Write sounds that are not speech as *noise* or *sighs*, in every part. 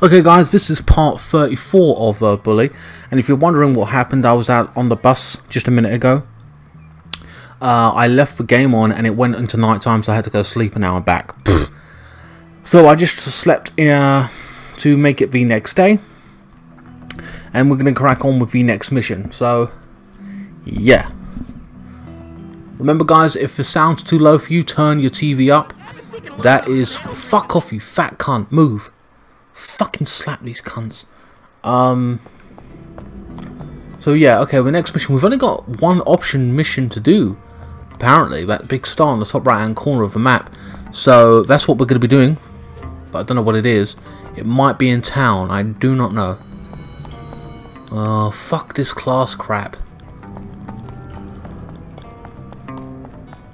Okay guys, this is part 34 of uh, Bully, and if you're wondering what happened, I was out on the bus just a minute ago. Uh, I left the game on and it went into night time, so I had to go sleep now I'm back. So I just slept uh, to make it the next day, and we're going to crack on with the next mission. So, yeah. Remember guys, if the sound's too low for you, turn your TV up. That is... Fuck off you fat cunt, move. Fucking slap these cunts. Um. So yeah, okay, the next mission, we've only got one option mission to do. Apparently, that big star on the top right hand corner of the map. So that's what we're going to be doing. But I don't know what it is. It might be in town, I do not know. Oh, fuck this class crap.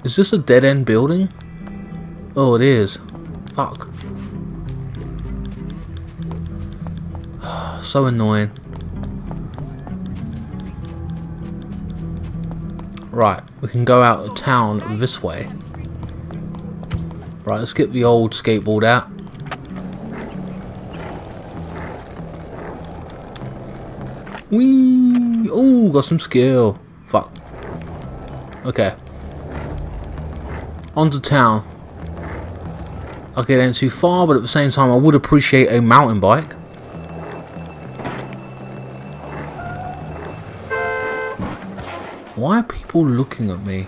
Is this a dead end building? Oh, it is. Fuck. So annoying. Right, we can go out of town this way. Right, let's get the old skateboard out. Whee! Oh, got some skill. Fuck. Okay. On to town. Okay, then too far, but at the same time, I would appreciate a mountain bike. People looking at me?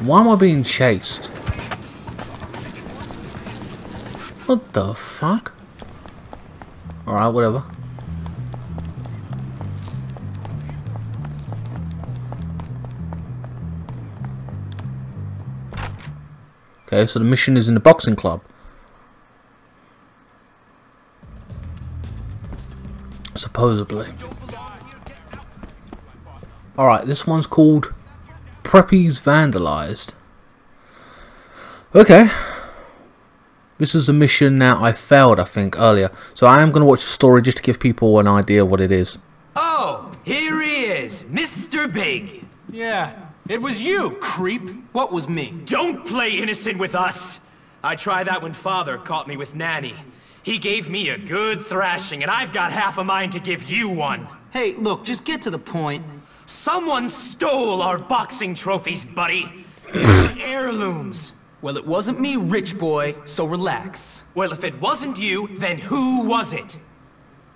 Why am I being chased? What the fuck? Alright, whatever. Okay, so the mission is in the boxing club. Supposedly. Alright, this one's called Preppies Vandalized. Okay. This is a mission that I failed, I think, earlier. So I am going to watch the story just to give people an idea what it is. Oh, here he is, Mr. Big. Yeah, it was you, creep. What was me? Don't play innocent with us! I tried that when father caught me with Nanny. He gave me a good thrashing, and I've got half a mind to give you one. Hey, look, just get to the point. Someone stole our boxing trophies, buddy. *laughs* Heirlooms. Well, it wasn't me, rich boy, so relax. Well, if it wasn't you, then who was it?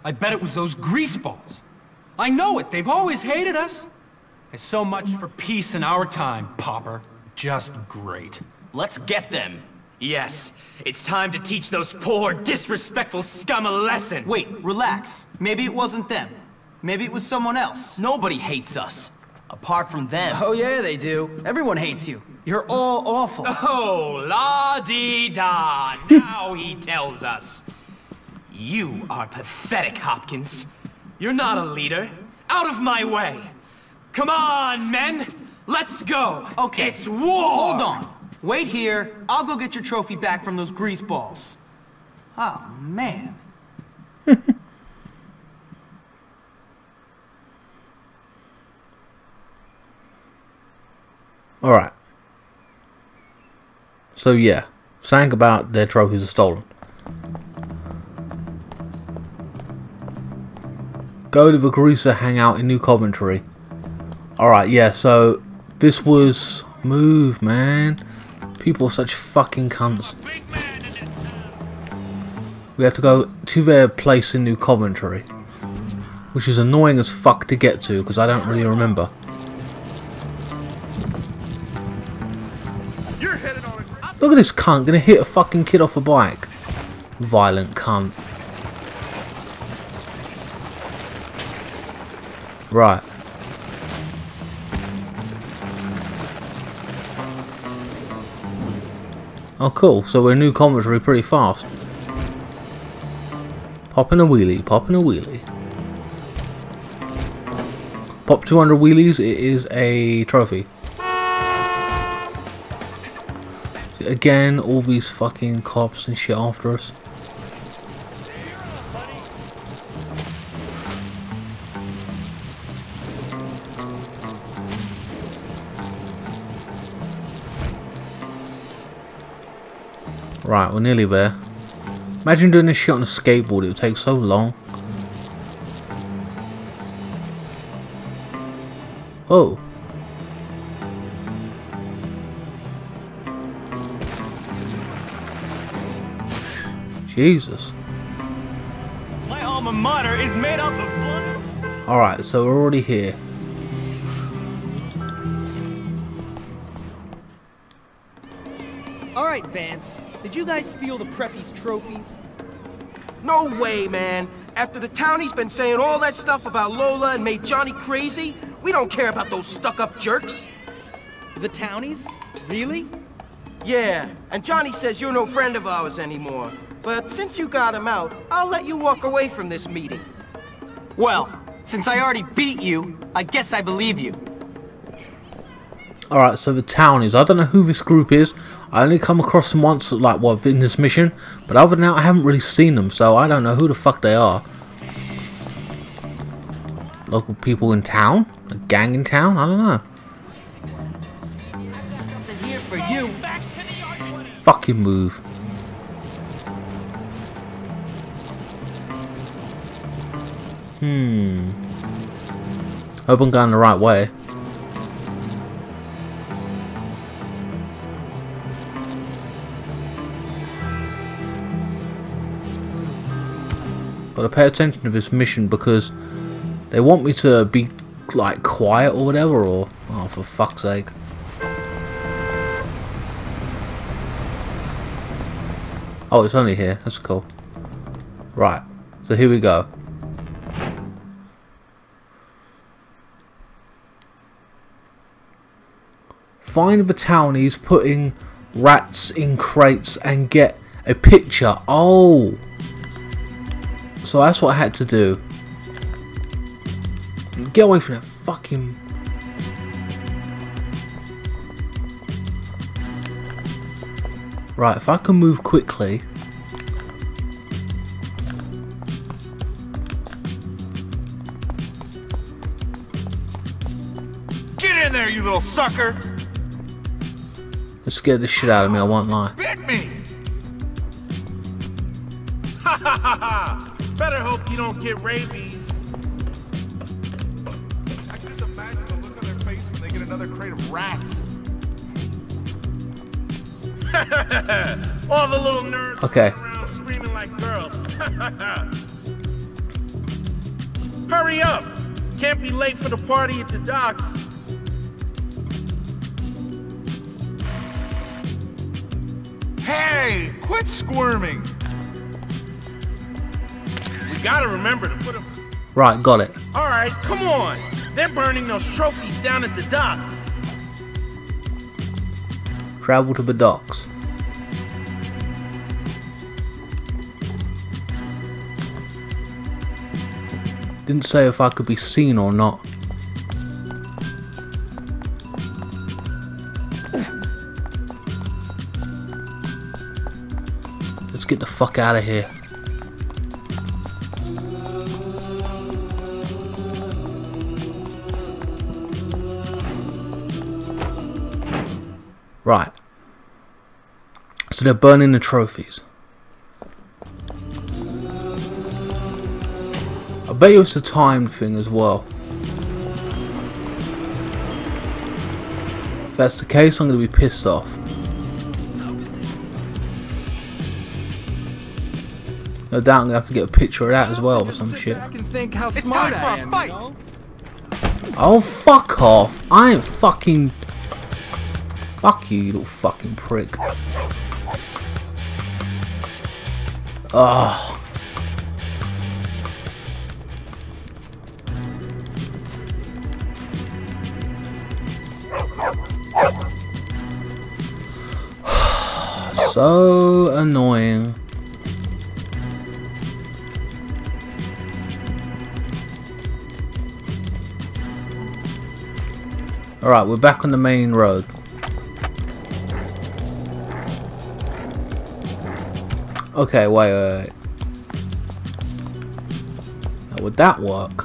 I bet it was those greaseballs. I know it, they've always hated us. And so much for peace in our time, Popper. Just great. Let's get them. Yes, it's time to teach those poor, disrespectful scum a lesson. Wait, relax. Maybe it wasn't them. Maybe it was someone else. Nobody hates us. Apart from them. Oh yeah, they do. Everyone hates you. You're all awful. *laughs* Oh, la-dee-da. now he tells us. You are pathetic, Hopkins. You're not a leader. Out of my way. Come on, men. Let's go. Okay. It's war. Hold on. Wait here. I'll go get your trophy back from those greaseballs. Oh, man. *laughs* Alright. So yeah, saying about their trophies are stolen. Go to the Greaser hangout in New Coventry. Alright, yeah, so this was... Move, man. People are such fucking cunts. We have to go to their place in New Coventry. Which is annoying as fuck to get to, because I don't really remember. Look at this cunt, gonna hit a fucking kid off a bike. Violent cunt. Right. Oh cool, so we're New Coventry pretty fast. Popping a wheelie, popping a wheelie. Pop 200 wheelies, it is a trophy. Again, all these fucking cops and shit after us. Right, we're nearly there. Imagine doing this shit on a skateboard, it would take so long. Oh. Jesus. My alma mater is made up of blood. Alright, so we're already here. All right, Vance. Did you guys steal the Preppy's trophies? No way, man. After the townie's been saying all that stuff about Lola and made Johnny crazy, we don't care about those stuck-up jerks. The Townies? Really? Yeah, and Johnny says you're no friend of ours anymore. But since you got him out, I'll let you walk away from this meeting. Well, since I already beat you, I guess I believe you. Alright, so the townies. I don't know who this group is. I only come across them once, like, what, in this mission. But other than that, I haven't really seen them, so I don't know who the fuck they are. Local people in town? A gang in town? I don't know. Here for you. Fucking move. Hmm. Hope I'm going the right way. Gotta pay attention to this mission because they want me to be like quiet or whatever or oh for fuck's sake. Oh, it's only here. That's cool. Right. So here we go. Find the townies putting rats in crates and get a picture. Oh. So that's what I had to do. Get away from that fucking... Right, if I can move quickly... Get in there, you little sucker! It scared the shit out of me, I won't lie. Bit me! Ha ha ha ha! Better hope you don't get rabies. I can just imagine the look on their face when they get another crate of rats. *laughs* All the little nerds Okay. around screaming like girls. *laughs* Hurry up! Can't be late for the party at the docks. Hey, quit squirming. We gotta remember to put them. Right, got it. All right, come on. They're burning those trophies down at the docks. Travel to the docks. Didn't say if I could be seen or not. The fuck out of here. Right. So they're burning the trophies. I bet you it's a timed thing as well. If that's the case, I'm going to be pissed off. No doubt I'm going to have to get a picture of that as well or some shit. I can think how smart I am, you know? Oh, fuck off. I ain't fucking... Fuck you, you little fucking prick. Ugh. *sighs* so annoying. Alright, we're back on the main road. Okay, wait, wait, wait. Now, would that work?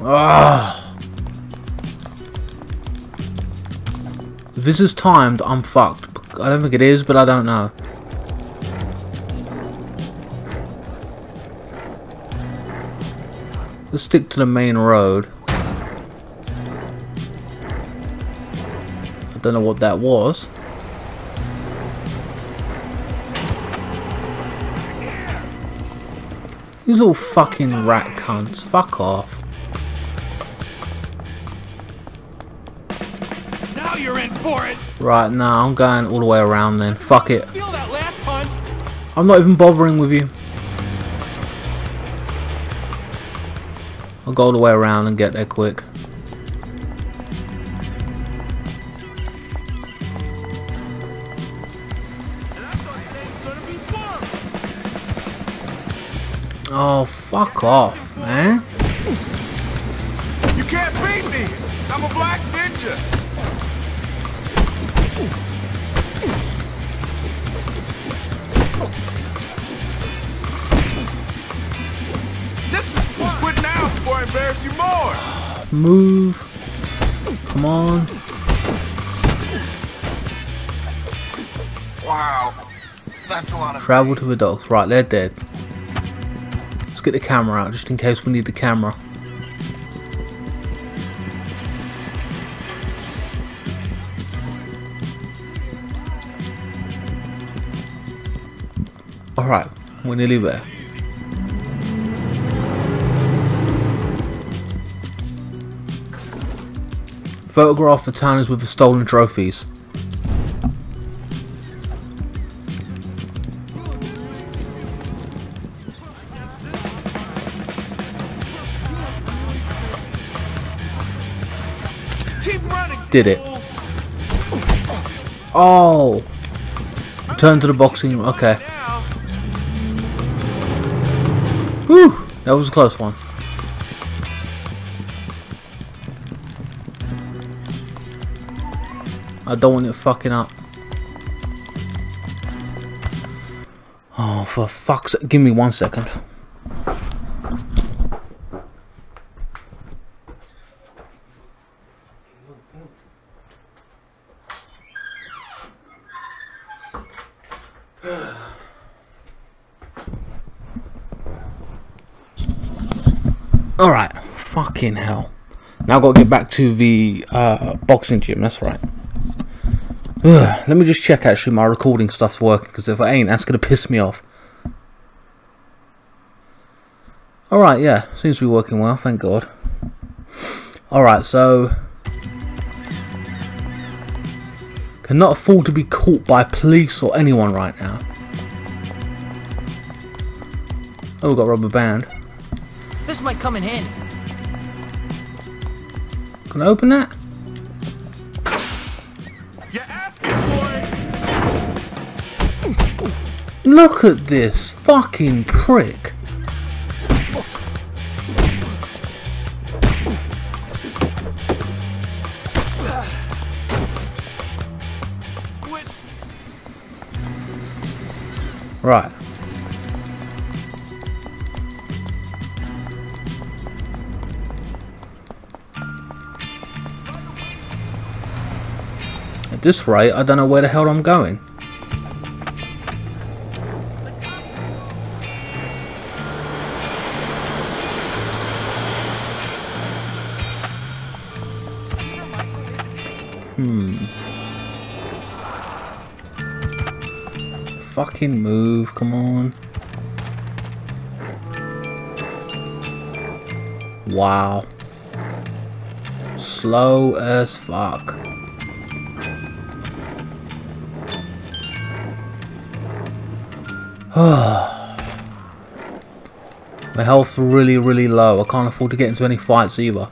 Ah. If this is timed, I'm fucked. I don't think it is, but I don't know. Let's stick to the main road. I don't know what that was. You little fucking rat cunts. Fuck off. Now you're in for it. Right, now I'm going all the way around then. Fuck it. Feel that last punch? I'm not even bothering with you. I'll go all the way around and get there quick. Oh, fuck off, man. Move. Come on. Wow. That's a lot of Travel to the docks. Right, they're dead. Let's get the camera out just in case we need the camera. Alright, we're nearly there. Photograph the towns with the stolen trophies. Did it. Oh! Return to the boxing. Okay. Whew! That was a close one. I don't want it fucking up. Oh, for fuck's sake. Give me one second. Alright, fucking hell. Now I've got to get back to the uh, boxing gym, that's right. Ugh, let me just check actually my recording stuff's working, because if it ain't, that's going to piss me off. Alright, yeah, seems to be working well, thank God. Alright, so... Cannot afford to be caught by police or anyone right now. Oh, we've got rubber band. This might come in handy. Can I open that? Look at this fucking prick. Right. This rate, I don't know where the hell I'm going. Hmm. Fucking move, come on. Wow. Slow as fuck. *sighs* My health's really, really low. I can't afford to get into any fights either.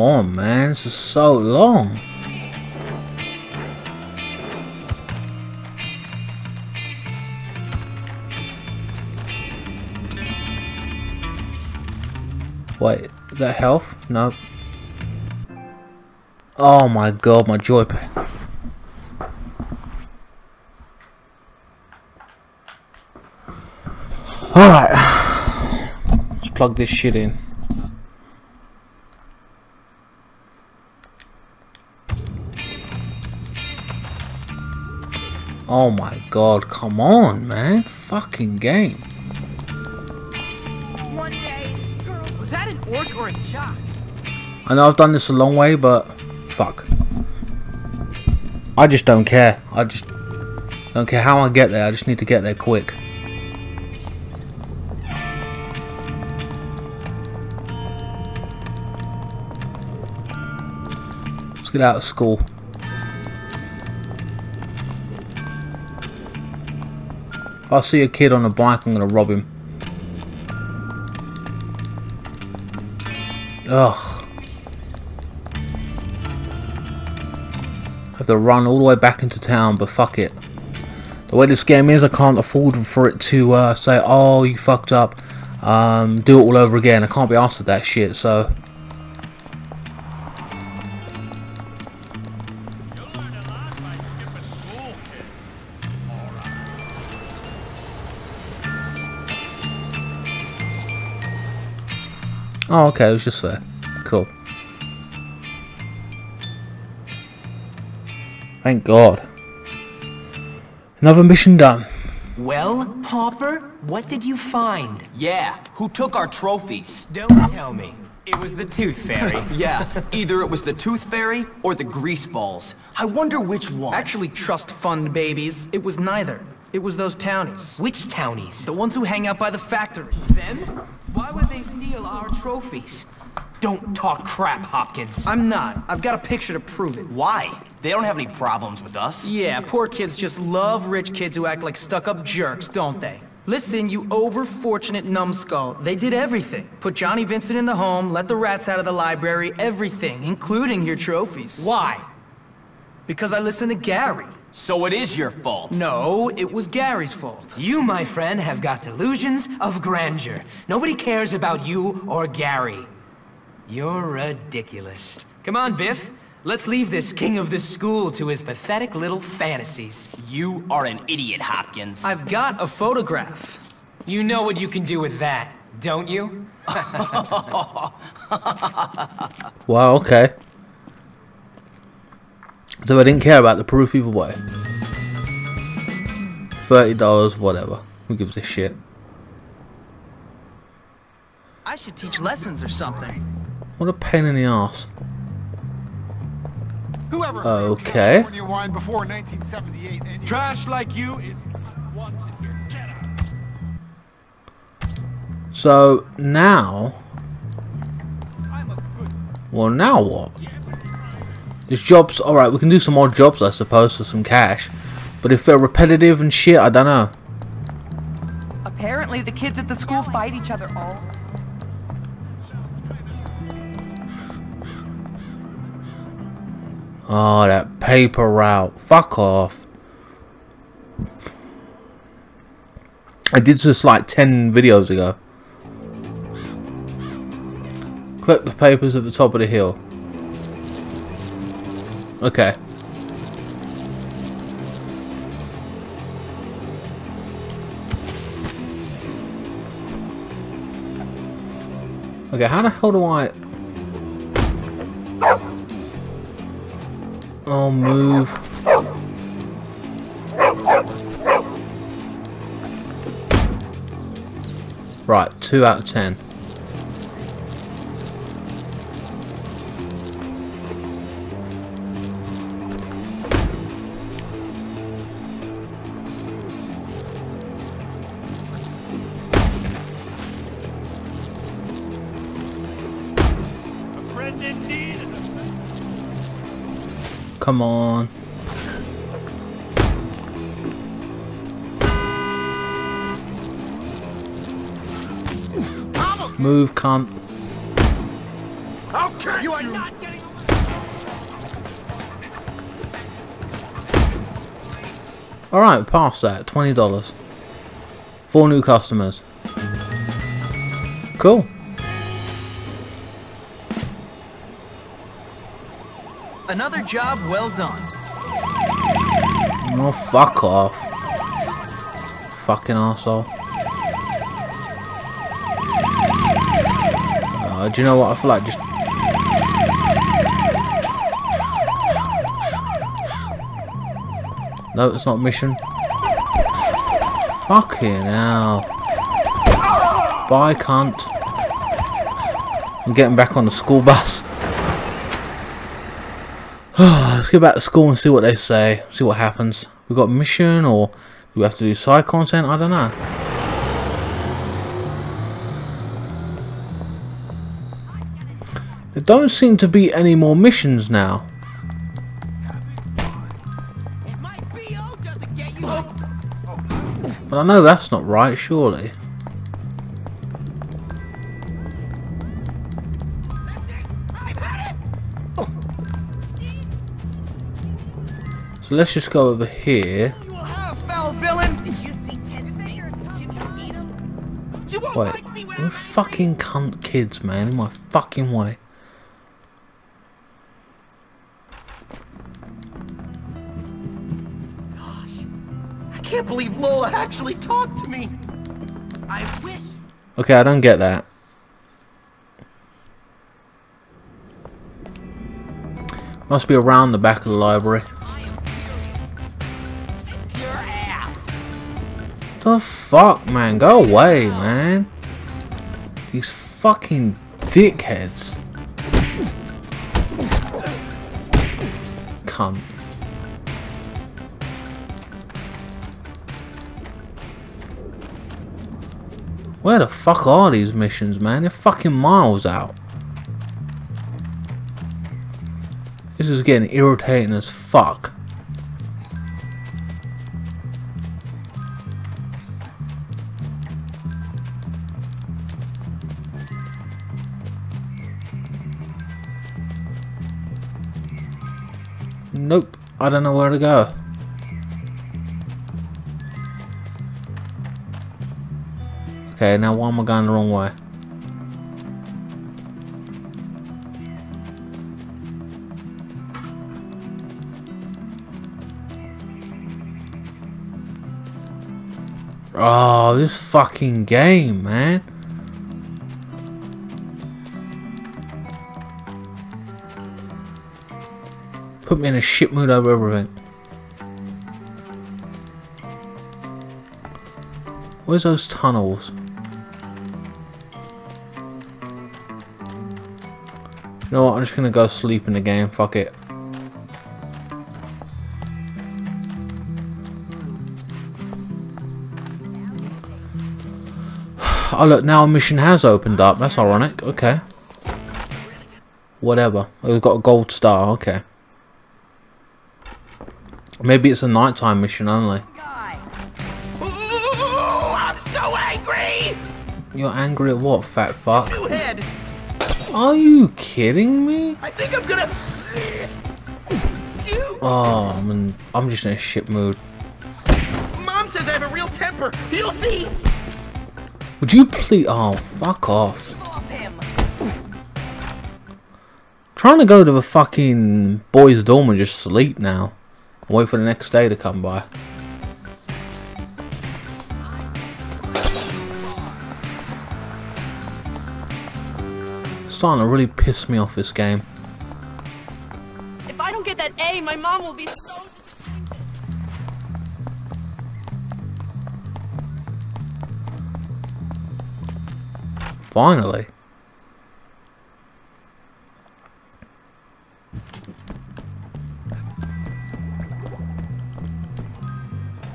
Come on, man. This is so long. Wait, is that health? No. Oh my god, my joypad. Alright. Let's plug this shit in. Oh my god, come on, man. Fucking game. One day, girl, was that an orc or a jock? I know I've done this a long way, but fuck. I just don't care. I just don't care how I get there. I just need to get there quick. Let's get out of school. If I see a kid on a bike, I'm gonna rob him. Ugh. have to run all the way back into town, but fuck it. The way this game is, I can't afford for it to uh, say, oh, you fucked up, um, do it all over again. I can't be asked for that shit, so... Oh, okay, it was just there. Cool. Thank God. Another mission done. Well, Pauper, what did you find? Yeah, who took our trophies? Don't tell me. It was the Tooth Fairy. *laughs* Yeah, either it was the Tooth Fairy or the Grease Balls. I wonder which one. Actually, trust fund babies. It was neither. It was those townies. Which townies? The ones who hang out by the factory. Them? Why would they steal our trophies? Don't talk crap, Hopkins. I'm not. I've got a picture to prove it. Why? They don't have any problems with us. Yeah, poor kids just love rich kids who act like stuck-up jerks, don't they? Listen, you over-fortunate numbskull. They did everything. Put Johnny Vincent in the home, let the rats out of the library, everything, including your trophies. Why? Because I listened to Gary. So it is your fault. No, it was Gary's fault. You, my friend, have got delusions of grandeur. Nobody cares about you or Gary. You're ridiculous. Come on, Bif. Let's leave this king of this school to his pathetic little fantasies. You are an idiot, Hopkins. I've got a photograph. You know what you can do with that, don't you? *laughs* *laughs* Wow, okay. So I didn't care about the proof either way. $30, whatever. Who gives a shit? I should teach lessons or something. What a pain in the ass. Whoever Okay. Wine before 1978 anyway. Trash like you is wanted here. Get out. So now, well now what? There's jobs. All right, we can do some more jobs, I suppose, for some cash. But if they're repetitive and shit, I don't know. Apparently, the kids at the school fight each other all. Oh, that paper route. Fuck off. I did this like 10 videos ago. Collect the papers at the top of the hill. Okay. Okay, how the hell do I... Oh, move. Right, 2 out of 10. Come on. Move, cunt. I'll catch you. you. Alright, past that. $20. Four new customers. Cool. Another job well done. Oh, fuck off. Fucking asshole. Uh, do you know what? I feel like just... No, it's not mission. Fucking hell. Bye, cunt. I'm getting back on the school bus. *sighs* Let's get back to school and see what they say. See what happens. We got mission or do we have to do side content? I don't know. There don't seem to be any more missions now. But I know that's not right, surely. So let's just go over here. Foul villain! Did Wait, you fucking cunt kids, man, in my fucking way. Gosh, I can't believe Lola actually talked to me. I wish. Okay, I don't get that. Must be around the back of the library. The fuck, man? Go away, man. These fucking dickheads. Cunt. Where the fuck are these missions, man? They're fucking miles out. This is getting irritating as fuck. Nope, I don't know where to go. Okay, now why am I going the wrong way? Oh, this fucking game, man. Put me in a shit mood over everything. Where's those tunnels? You know what, I'm just gonna go sleep in the game, fuck it. Oh look, now a mission has opened up, that's ironic, okay. Whatever, we've got a gold star, okay. Maybe it's a nighttime mission only. Ooh, I'm so angry! You're angry at what, fat fuck? Are you kidding me? I think I'm gonna... You... Oh, I'm, in, I'm just in a shit mood. Mom says I have a real temper. You'll see! Would you please? Oh, fuck off. Trying to go to the fucking boys' dorm and just sleep now. And wait for the next day to come by. Starting to really piss me off this game. If I don't get that A, my mom will be so... Finally.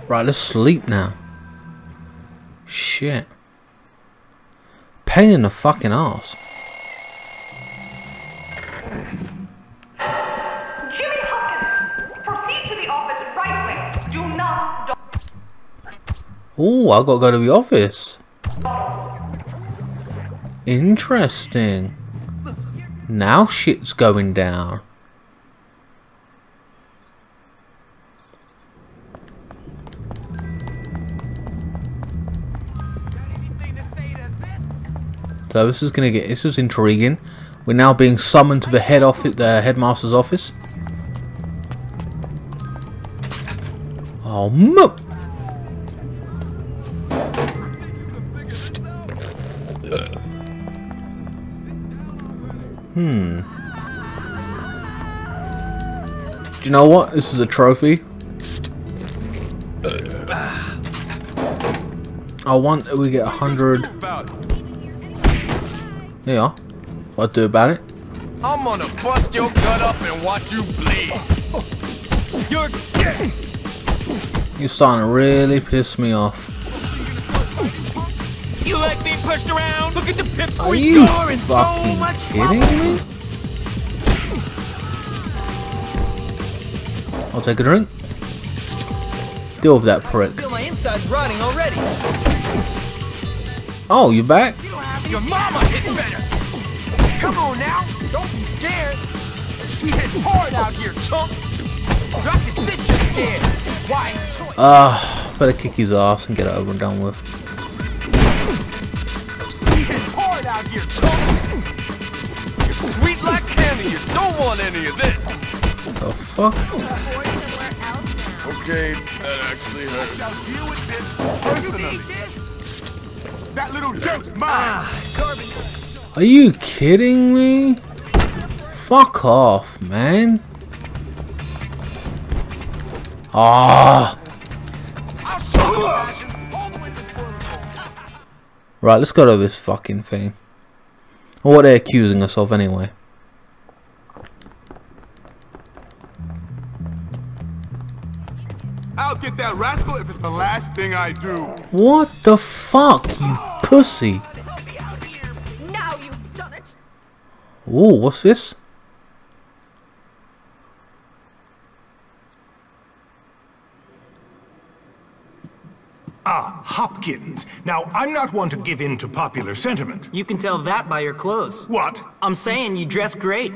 Right, let's sleep now. Shit. Pain in the fucking ass. Jimmy Hopkins, proceed to the office right away. Do not... Oh, I gotta go to the office. Interesting. Now shit's going down. So this is gonna get this is intriguing. We're now being summoned to the head office, the headmaster's office. Oh mo! Hmm. Do you know what? This is a trophy. I want that. we get a hundred. Yeah. What do about it? I'm gonna bust your gut up and watch you bleed. You're gay. You're starting to really piss me off. You like being pushed around? Look at the pips Are you in so fucking much kidding me? I'll take a drink. Deal with that prick. feel my insides rotting already. Oh, you back? Your mama hits better. Come on now, don't be scared. We hit hard out here, chump. Drop your sit, you're scared. Wise choice. Ah, better kick his ass and get it over and done with. We hit hard out here, chump. You're sweet like candy. You don't want any of this. The fuck? Okay, that actually hurts. Shall deal with this personally. That little jerk's mine. Are you kidding me? Fuck off, man. Ah. Right, let's go to this fucking thing. What they're accusing us of anyway. I'll get that rascal if it's the last thing I do. What the fuck, you pussy? Now you've done it. Ooh, what's this? Ah, Hopkins. Now, I'm not one to give in to popular sentiment. You can tell that by your clothes. What? I'm saying you dress great.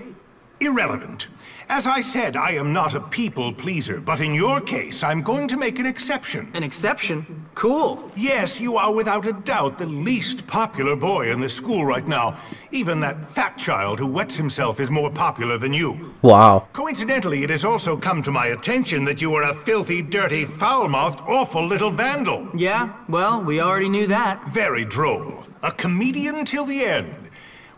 Irrelevant. As I said, I am not a people pleaser, but in your case, I'm going to make an exception. An exception? Cool. Yes, you are without a doubt the least popular boy in the school right now. Even that fat child who wets himself is more popular than you. Wow. Coincidentally, it has also come to my attention that you are a filthy, dirty, foul-mouthed, awful little vandal. Yeah, well, we already knew that. Very droll. A comedian till the end.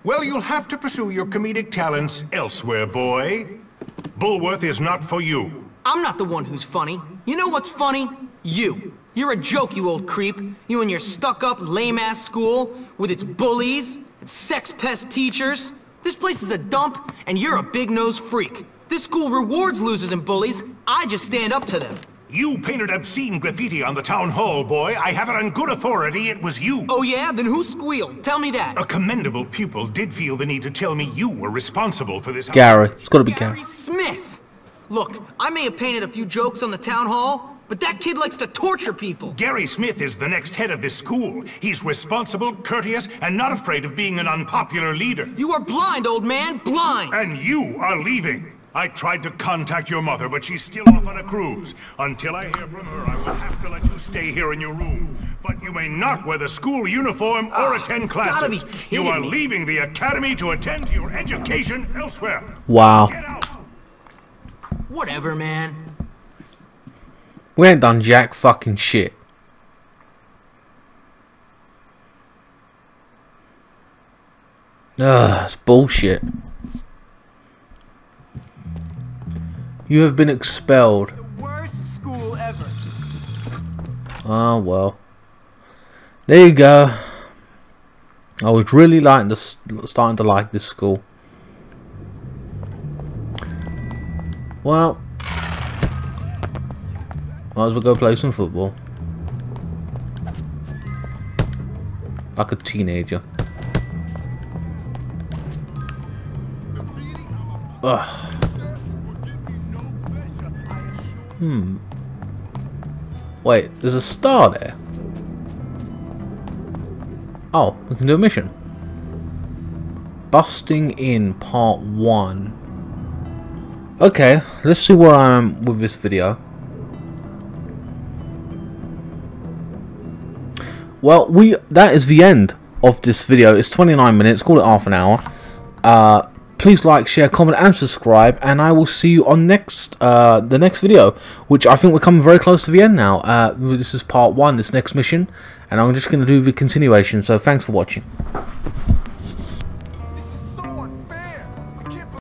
Well, you'll have to pursue your comedic talents elsewhere, boy. Bullworth is not for you. I'm not the one who's funny. You know what's funny? You. You're a joke, you old creep. You and your stuck-up, lame-ass school, with its bullies and sex-pest teachers. This place is a dump, and you're a big-nosed freak. This school rewards losers and bullies. I just stand up to them. You painted obscene graffiti on the town hall, boy. I have it on good authority it was you. Oh yeah? Then who squealed? Tell me that. A commendable pupil did feel the need to tell me you were responsible for this. Gary. It's gotta be Gary. Smith! Look, I may have painted a few jokes on the town hall, but that kid likes to torture people. Gary Smith is the next head of this school. He's responsible, courteous, and not afraid of being an unpopular leader. You are blind, old man, blind! And you are leaving. I tried to contact your mother, but she's still off on a cruise. Until I hear from her, I will have to let you stay here in your room. But you may not wear the school uniform or ah, attend classes. gotta be you are me. leaving the academy to attend to your education elsewhere. Wow. Get out. Whatever, man. We ain't done jack fucking shit. Ugh, it's bullshit. You have been expelled. Worst school ever. Oh well. There you go. I was really liking this, starting to like this school. Well, might as well go play some football. Like a teenager. Ugh. Hmm. Wait, there's a star there. Oh, we can do a mission. Busting in part one. Okay, let's see where I am with this video. Well, we that is the end of this video. It's 29 minutes. Call it half an hour. Uh, please like, share, comment, and subscribe. And I will see you on next uh, the next video, which I think we're coming very close to the end now. Uh, this is part one, this next mission, and I'm just going to do the continuation. So thanks for watching.